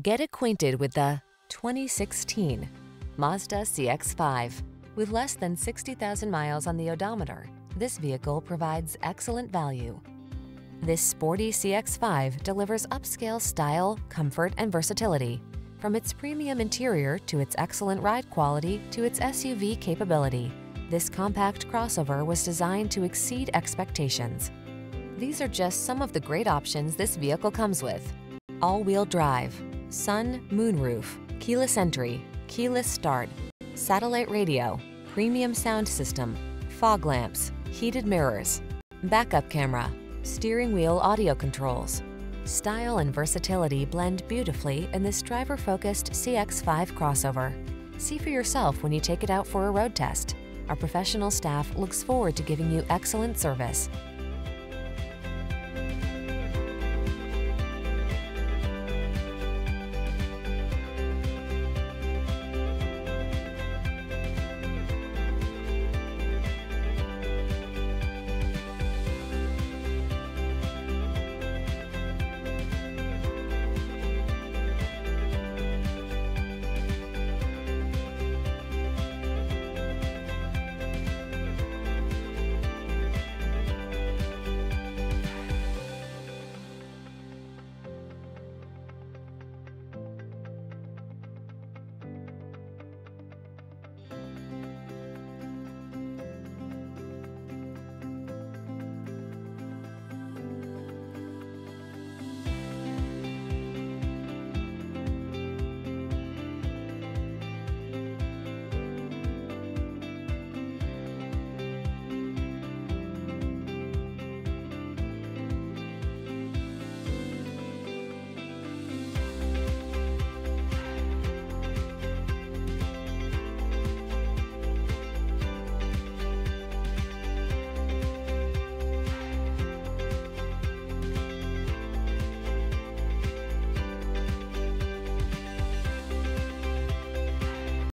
Get acquainted with the 2016 Mazda CX-5. With less than 60,000 miles on the odometer, this vehicle provides excellent value. This sporty CX-5 delivers upscale style, comfort, and versatility. From its premium interior to its excellent ride quality to its SUV capability, this compact crossover was designed to exceed expectations. These are just some of the great options this vehicle comes with. All-wheel drive, sun, moonroof, keyless entry, keyless start, satellite radio, premium sound system, fog lamps, heated mirrors, backup camera, steering wheel audio controls. Style and versatility blend beautifully in this driver-focused CX-5 crossover. See for yourself when you take it out for a road test. Our professional staff looks forward to giving you excellent service.